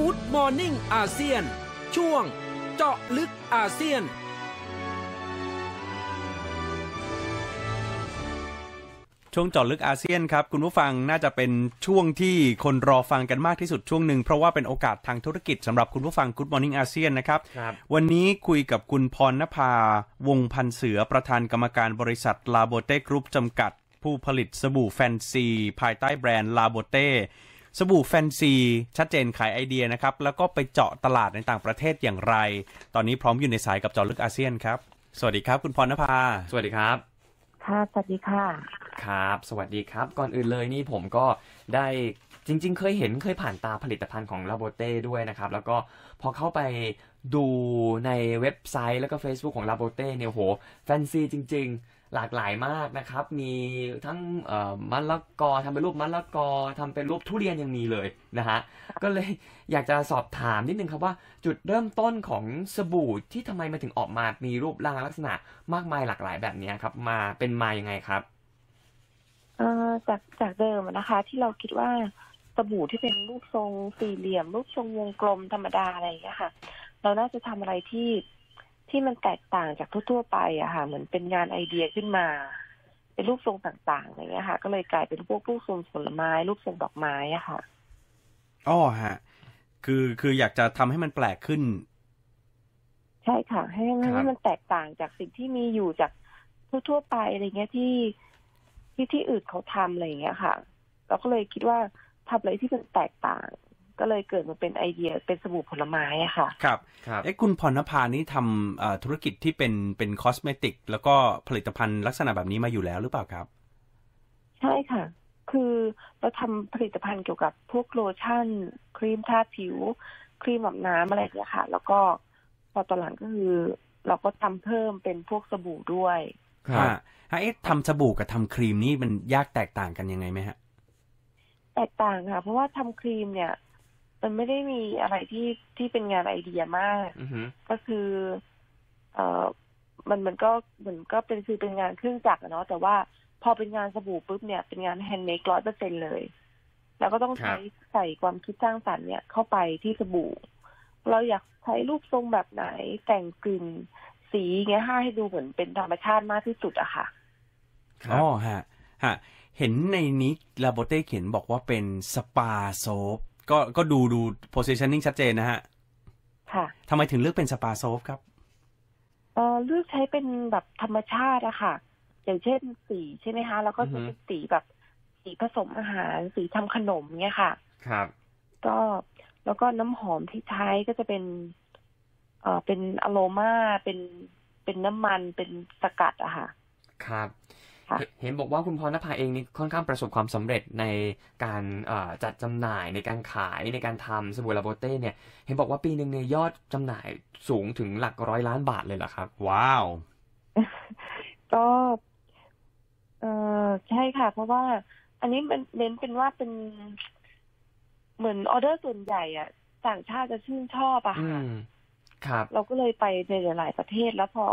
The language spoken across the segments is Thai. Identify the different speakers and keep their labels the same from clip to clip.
Speaker 1: กู๊ดมอร์นิ่งอาเซียน ช่วงเจาะลึกอาเซียน
Speaker 2: ช่วงเจอดลึกอาเซียนครับ คุณผู้ฟังน่าจะเป็นช่วงที่คนรอฟังกันมากที่สุดช่วงหนึ่งเพราะว่าเป็นโอกาสทางธุรกิจสำหรับคุณผู้ฟัง Good Morning อาเซียนนะครับ
Speaker 3: ครับ
Speaker 2: วันนี้คุยกับคุณพรณภาวงพันเสือประธานกรรมการบริษัทลาโบเต้กรุ๊ปจำกัด ผู้ผลิตสบู่แฟนซี ภายใต้แบรนด์ลาโบเต้ สบู่แฟนซี ชัดเจนขายไอเดียนะครับ แล้วก็ไปเจาะตลาดในต่างประเทศอย่างไร ตอนนี้พร้อมอยู่ในสายกับเจอดลึกอาเซียนครับ สวัสดีครับ คุณพรณภา
Speaker 3: สวัสดีครับ
Speaker 4: ค่ะสวัสดีค่ะ
Speaker 3: ครับ สวัสดีครับ ก่อนอื่นเลยนี่ผมก็ได้จริง ๆ เคยเห็นเคยผ่านตาผลิตภัณฑ์ของลาโบเต้ด้วยนะครับ แล้วก็พอเข้าไปดูในเว็บไซต์แล้วก็ Facebook ของลาโบเต้เนี่ยโหแฟนซีจริง ๆ หลากหลายมากนะครับ มีทั้งเอ่อมะละกอทำเป็นรูปมะละกอทำเป็นรูปทุเรียนยังมีเลยนะฮะก็เลยอยากจะสอบถามนิดนึงครับว่า จุดเริ่มต้นของสบู่ที่ทำไมมันถึงออกมา มีรูปร่างลักษณะมากมายหลากหลายแบบเนี้ยครับ มาเป็นมายังไงครับ
Speaker 4: เอ่อจากจากเดิมอะนะคะ ที่เราคิดว่าสบู่ที่เป็นรูปทรงสี่เหลี่ยม รูปทรงวงกลมธรรมดาอะไรอย่างเงี้ยค่ะ เราน่าจะทำอะไรที่ ที่มันแตกต่างจากทั่วๆไปอะค่ะ เหมือนเป็นงานไอเดียขึ้นมา เป็นรูปทรงต่างๆอะไรอย่างเงี้ยค่ะ ก็เลยกลายเป็นพวกรูปทรงผลไม้รูปทรงดอกไม้อะค่ะ
Speaker 2: อ๋อฮะ คือคืออยากจะทำให้มันแปลกขึ้น
Speaker 4: ใช่ค่ะ ให้ให้
Speaker 3: ครับ
Speaker 4: มันแตกต่างจากสิ่งที่มีอยู่จากทั่วๆไปอะไรเงี้ยที่ที่ที่อื่นเขาทำอะไรอย่างเงี้ยค่ะ เราก็เลยคิดว่าทำอะไรที่มันแตกต่าง ก็เลยเกิดมาเป็นไอเดียเป็นสบู่ผลไม้อะค่ะ
Speaker 2: ครับ
Speaker 3: ครับ
Speaker 2: เอ๊ะคุณพรณภานี่ทำเอ่อธุรกิจที่เป็นเป็น cosmetic แล้วก็ผลิตภัณฑ์ลักษณะแบบนี้มาอยู่แล้วหรือเปล่าครับ
Speaker 4: ใช่ค่ะ คือเราทำผลิตภัณฑ์เกี่ยวกับพวกโลชั่น ครีมทาผิว ครีมอาบน้ำอะไรอย่างเงี้ยค่ะ แล้วก็พอตอนหลังก็คือ เราก็ทำเพิ่มเป็นพวกสบู่ด้วย
Speaker 3: ครับ
Speaker 2: ฮะฮะเอ๊ะทำสบู่กับทำครีมนี่มันยากแตกต่างกันยังไงไหมฮะ
Speaker 4: แตกต่างค่ะ เพราะว่าทำครีมเนี่ย มันไม่ได้มีอะไรที่ที่เป็นงานไอเดียมาก
Speaker 3: อือฮึ
Speaker 4: ก็คือ เอ่อมันมันก็เหมือนก็เป็นคือเป็นงานเครื่องจักรอะเนาะแต่ว่าพอเป็นงานสบู่ปุ๊บเนี่ยเป็นงาน handmade ร้อยเปอร์เซ็นต์เลย แล้วก็ต้องใช้ใส่ความคิดสร้างสรรค์เนี่ยเข้าไปที่สบู่ เราอยากใช้รูปทรงแบบไหนแต่งกลิ่นสีเงี้ยให้ดูเหมือนเป็นธรรมชาติมากที่สุดอะค่ะ
Speaker 3: ครับ
Speaker 2: อ๋อฮะฮะเห็นในนี้ลาโบเต้เขียนบอกว่าเป็น spa soap ก็ก็ดูดู positioning ชัดเจนนะฮะ
Speaker 4: ค่ะ
Speaker 2: ทำไมถึงเลือกเป็น spa soap ครับ
Speaker 4: เออเลือกใช้เป็นแบบธรรมชาติอะค่ะ อย่างเช่นสีใช่ไหมคะ แล้วก็จะเป็นสีแบบสีผสมอาหาร สีทำขนมเงี้ยค่ะ
Speaker 3: ครับ
Speaker 4: ก็แล้วก็น้ำหอมที่ใช้ก็จะเป็น เอ่อเป็นอโรมาเป็นเป็นน้ำมันเป็นสกัดอะค่ะ
Speaker 3: ครับ
Speaker 4: ค่ะ
Speaker 3: เห็นเห็นบอกว่าคุณพรณภาเองนี่ค่อนข้างประสบความสำเร็จในการเอ่อจัดจำหน่ายในการขายในการทำสบู่ลาโบเต้เนี่ย เห็นบอกว่าปีหนึ่งเนี่ยยอดจำหน่ายสูงถึงหลักร้อยล้านบาทเลยเหรอครับ
Speaker 2: ว้าว
Speaker 4: ก็เออใช่ค่ะ เพราะว่า อันนี้มันเน้นเป็นว่าเป็นเหมือนออเดอร์ส่วนใหญ่อะต่างชาติจะชื่นชอบอะ
Speaker 3: อื
Speaker 4: ค่ะ
Speaker 3: มครับ
Speaker 4: เราก็เลยไปในหลาย ๆ ประเทศแล้วพอ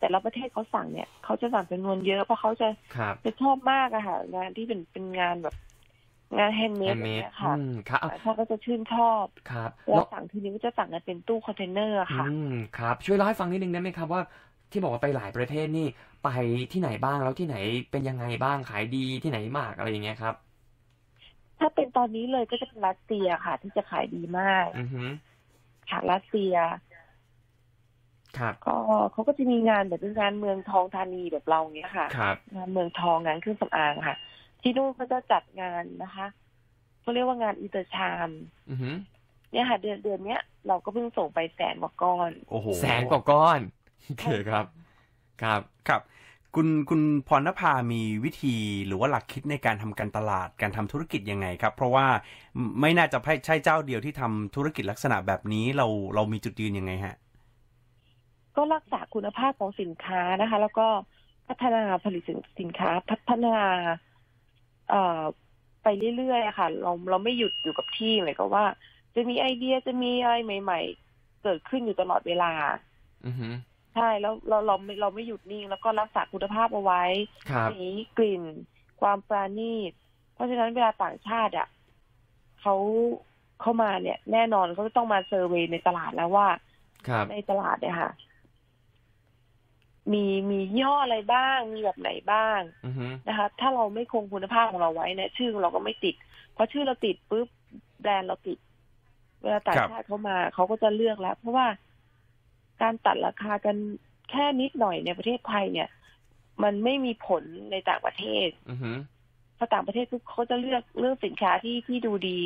Speaker 4: แต่ละประเทศเขาสั่งเนี่ยเขาจะสั่งจำนวนเยอะเพราะเขาจะ
Speaker 3: ครับ
Speaker 4: จะชอบมากอะค่ะ งานที่เป็นเป็นงานแบบงานแฮนด์เม
Speaker 3: แฮ
Speaker 4: ด
Speaker 3: นด์
Speaker 4: อ
Speaker 3: เม
Speaker 4: ย่างเงี้ยค่ะ
Speaker 3: อืมครับอะ
Speaker 4: ต่างชาติก็จะชื่นชอบ
Speaker 3: ครับ
Speaker 4: แล้ว
Speaker 3: แล้ว
Speaker 4: สั่งทีนี้ก็จะสั่งกันเป็นตู้คอนเทนเนอร์อะค่ะ
Speaker 3: อืมครับ ช่วยเล่าให้ฟังนิดนึงได้ไหมครับว่าที่บอกว่าไปหลายประเทศนี่ไปที่ไหนบ้างแล้วที่ไหนเป็นยังไงบ้างขายดีที่ไหนมากอะไรอย่างเงี้ยครับ
Speaker 4: ถ้าเป็นตอนนี้เลยก็จะเป็นรัสเซียค่ะ ที่จะขายดีมาก
Speaker 3: อือฮึ
Speaker 4: ค่ะรัสเซีย
Speaker 3: ครับ
Speaker 4: ก็เขาก็จะมีงานแบบเป็นงานเมืองทองธานีแบบเราเนี้ยค่ะ
Speaker 3: ครับ
Speaker 4: งานเมืองทองงานเครื่องสำอางค่ะ ที่นู่นเขาจะจัดงานนะคะเขาเรียกว่างาน InterCHARM
Speaker 3: อือฮึ
Speaker 4: เนี่ยค่ะ เดือนเดือนเนี้ยเราก็เพิ่งส่งไปแสนกว่าก้อน
Speaker 2: โอ้โห
Speaker 3: แสนกว่าก้อนโอเคครับ ครับ
Speaker 2: ครับคุณคุณพรณภามีวิธีหรือว่าหลักคิดในการทำการตลาดการทำธุรกิจยังไงครับ เพราะว่าไม่น่าจะใช่เจ้าเดียวที่ทำธุรกิจลักษณะแบบนี้เราเรามีจุดยืนยังไงฮะ
Speaker 4: ก็รักษาคุณภาพของสินค้านะคะ แล้วก็พัฒนาผลิตสินค้า พัฒนาเอ่อไปเรื่อยๆอะค่ะ เราเราไม่หยุดอยู่กับที่เลยก็ว่า จะมีไอเดียจะมีอะไรใหม่ ๆ เกิดขึ้นอยู่ตลอดเวลา
Speaker 3: อือฮึ
Speaker 4: ใช่แล้วเราเราไม่เราไม่หยุดนิ่ง แล้วก็รักษาคุณภาพเอาไว้
Speaker 3: ครับ
Speaker 4: สีกลิ่น ความปราณีต เพราะฉะนั้นเวลาต่างชาติอะเขาเข้ามาเนี่ย แน่นอนเขาจะต้องมาเซอร์เวยในตลาดแล้วว่า
Speaker 3: ครับ
Speaker 4: ในตลาดเนี่ยค่ะ มีมียี่ห้ออะไรบ้าง มีแบบไหนบ้าง
Speaker 3: อือฮึ
Speaker 4: นะคะ ถ้าเราไม่คงคุณภาพของเราไว้เนี่ยชื่อของเราก็ไม่ติดเพราะชื่อเราติดปุ๊บแบรนด์เราติด เวลาต่าง
Speaker 2: ครับ
Speaker 4: ชาติเขามาเขาก็จะเลือกแล้ว เพราะว่าการตัดราคากันแค่นิดหน่อยในประเทศไทยเนี่ย มันไม่มีผลในต่างประเทศ
Speaker 3: อือฮึ
Speaker 4: พอต่างประเทศปุ๊บเขาจะเลือกเลือกสินค้าที่ที่ดูดี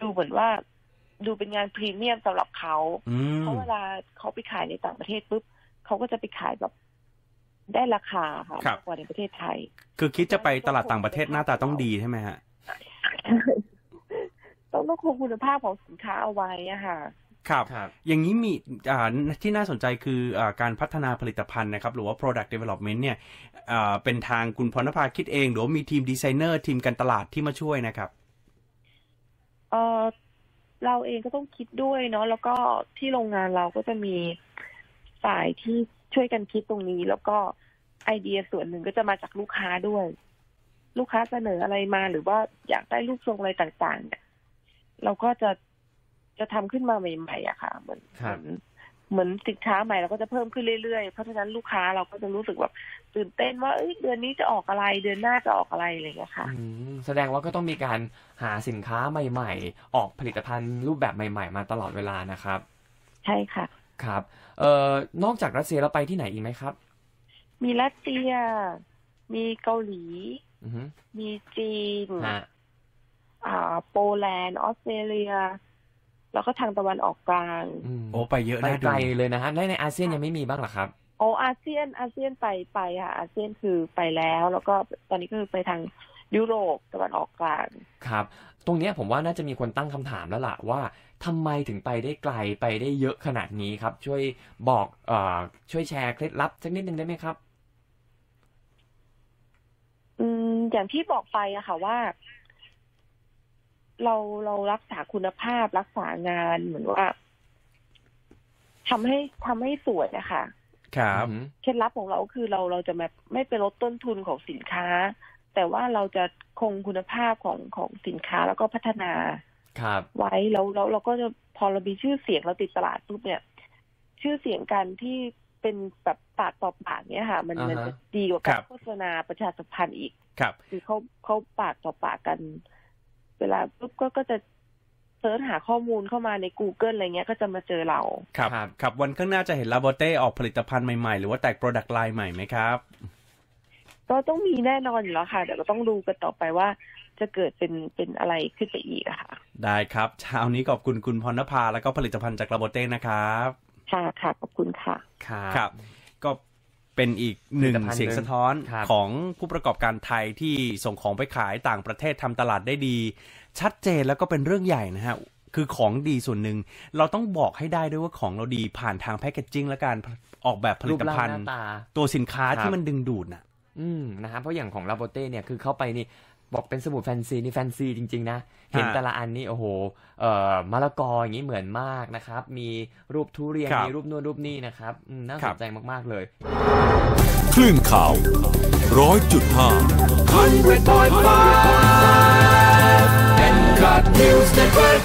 Speaker 4: ดูเหมือนว่าดูเป็นงานพรีเมียมสำหรับเขา
Speaker 2: อืม
Speaker 4: เพราะเวลาเขาไปขายในต่างประเทศปุ๊บ เขาก็จะไปขายแบบได้ราคาค่ะ
Speaker 2: ครับ
Speaker 4: มากกว่าในประเทศไทย
Speaker 2: คือคิดจะไปตลาดต่างประเทศหน้าตาต้องดีใช่ไหมฮะ
Speaker 4: ต้องต้องคงคุณภาพของสินค้าเอาไว้อะค่ะ
Speaker 2: ครับ
Speaker 3: ครับ
Speaker 2: อย่างนี้มีอ่าที่น่าสนใจคืออาการพัฒนาผลิตภัณฑ์นะครับ หรือว่า product development เนี่ยอ่าเป็นทางคุณพรณภาคิดเอง หรือว่ามีทีมดีไซเนอร์ทีมการตลาดที่มาช่วยนะครับ
Speaker 4: เออเราเองก็ต้องคิดด้วยเนาะแล้วก็ที่โรงงานเราก็จะมี ฝ่ายที่ช่วยกันคิดตรงนี้ แล้วก็ไอเดียส่วนหนึ่งก็จะมาจากลูกค้าด้วย ลูกค้าเสนออะไรมาหรือว่าอยากได้รูปทรงอะไรต่างๆ เนี่ย เราก็จะจะทำขึ้นมาใหม่ๆอะค่ะเหมือน
Speaker 3: ครั
Speaker 4: เห
Speaker 3: บ
Speaker 4: มือนเหมือนสินค้าใหม่เราก็จะเพิ่มขึ้นเรื่อยๆ เพราะฉะนั้นลูกค้าเราก็จะรู้สึกแบบตื่นเต้นว่าเอ้ยเดือนนี้จะออกอะไร เดือนหน้าจะออกอะไรอะไรอย่างเงี้ยค่ะ
Speaker 3: อืมแสดงว่าก็ต้องมีการหาสินค้าใหม่ ๆ ออกผลิตภัณฑ์รูปแบบใหม่ ๆ มาตลอดเวลานะครับ
Speaker 4: ใช่ค่ะ
Speaker 3: ครับเอ่อนอกจากรัสเซียเราไปที่ไหนอีกไหมครับ
Speaker 4: มีรัสเซีย มีเกาหลี
Speaker 3: อือฮึ
Speaker 4: มีจีน
Speaker 3: ฮะ
Speaker 4: อ่าโปแลนด์ออสเตรเลีย แล้วก็ทางตะวันออกกลาง
Speaker 3: อืม
Speaker 2: โอ้ไปเยอะ
Speaker 3: ไป
Speaker 2: น่าดู
Speaker 3: ไกลเลยนะฮะในในอาเซียนยังไม่มีบ้างเหรอครับ
Speaker 4: โออาเซียนอาเซียนไปไปค่ะอาเซียนคือไปแล้ว แล้วก็ตอนนี้ก็คือไปทาง ยุโรปตะวันออกกลาง
Speaker 3: ครับ ตรงเนี้ยผมว่าน่าจะมีคนตั้งคำถามแล้วล่ะว่าทำไมถึงไปได้ไกลไปได้เยอะขนาดนี้ครับ ช่วยบอกเอ่อช่วยแชร์เคล็ดลับสักนิดนึงได้ไหมครับ
Speaker 4: อืมอย่างที่บอกไปอะค่ะว่า เราเรารักษาคุณภาพรักษางานเหมือนว่าทำให้ทำให้สวยอะค่ะ
Speaker 2: ครับ
Speaker 3: อือฮึ
Speaker 4: เคล็ดลับของเราคือเราเราจะแบบไม่ไปลดต้นทุนของสินค้า แต่ว่าเราจะคงคุณภาพของของสินค้าแล้วก็พัฒนา
Speaker 3: ครับ
Speaker 4: ไว้แล้วแล้วเราก็จะพอเรามีชื่อเสียงเราติดตลาดปุ๊บเนี่ย ชื่อเสียงกันที่เป็นแบบปากต่อปากเนี่ยค่ะ มัน
Speaker 3: อ่าฮะ
Speaker 4: มันจะดีกว่า
Speaker 2: ครั
Speaker 4: การ
Speaker 2: บ
Speaker 4: โฆษณาประชาสัมพันธ์อีก
Speaker 2: ครับ
Speaker 4: คือเขาเขาปากต่อปากกัน เวลาปุ๊บก็ก็จะเสิร์ชหาข้อมูลเข้ามาใน Google อะไรเงี้ยก็จะมาเจอเรา
Speaker 2: ครับ
Speaker 3: ครับ
Speaker 2: ครับวันข้างหน้าจะเห็นลาโบเต้ออกผลิตภัณฑ์ใหม่ๆ หรือว่าแตก product line ใหม่ไหมครับ
Speaker 4: ก็ต้องมีแน่นอนอยู่แล้วค่ะแต่ก็ต้องดูกันต่อไปว่าจะเกิดเป็นเป็นอะไรขึ้นไปอีกอะค่ะ
Speaker 2: ได้ครับเช้านี้ขอบคุณคุณพรณภาแล้วก็ผลิตภัณฑ์จากลาโบเต้นะครับ
Speaker 4: ค่ะค่ะขอบคุณค่ะ
Speaker 3: ครับ
Speaker 2: ครับ ก็เป็นอีกหนึ่ง
Speaker 3: ผลิตภัณฑ์
Speaker 2: เสียงสะท้อน
Speaker 3: ครับ
Speaker 2: ของผู้ประกอบการไทยที่ส่งของไปขายต่างประเทศทำตลาดได้ดี ชัดเจนแล้วก็เป็นเรื่องใหญ่นะฮะ คือของดีส่วนหนึ่ง เราต้องบอกให้ได้ด้วยว่าของเราดีผ่านทางแพคเกจจิ้งและการออกแบบผลิ
Speaker 3: รู
Speaker 2: ต
Speaker 3: ปร่าง
Speaker 2: ภัณ
Speaker 3: ห
Speaker 2: ฑ์
Speaker 3: น้าตา
Speaker 2: ตัวสินค้า
Speaker 3: ครับ
Speaker 2: ที่มันดึงดูดน่ะ
Speaker 3: อืมนะฮะเพราะอย่างของลาโบเต้เนี่ยคือเข้าไปนี่บอกเป็นสมุดแฟนซีนี่แฟนซีจริงๆนะ เห็น
Speaker 2: ฮะ
Speaker 3: แต่ละอันนี่โอ้โหเอ่อมะละกออย่างนี้เหมือนมากนะครับ มีรูปทุเรียน
Speaker 2: ครับ
Speaker 3: มีรูปนู่นรูปนี่นะครับอืมน่า
Speaker 2: ค
Speaker 3: ส
Speaker 2: รับ
Speaker 3: นใจมากๆเลย
Speaker 5: คลื่นข่าวร้อยจุดห้า
Speaker 1: 100.5 N Cut News Network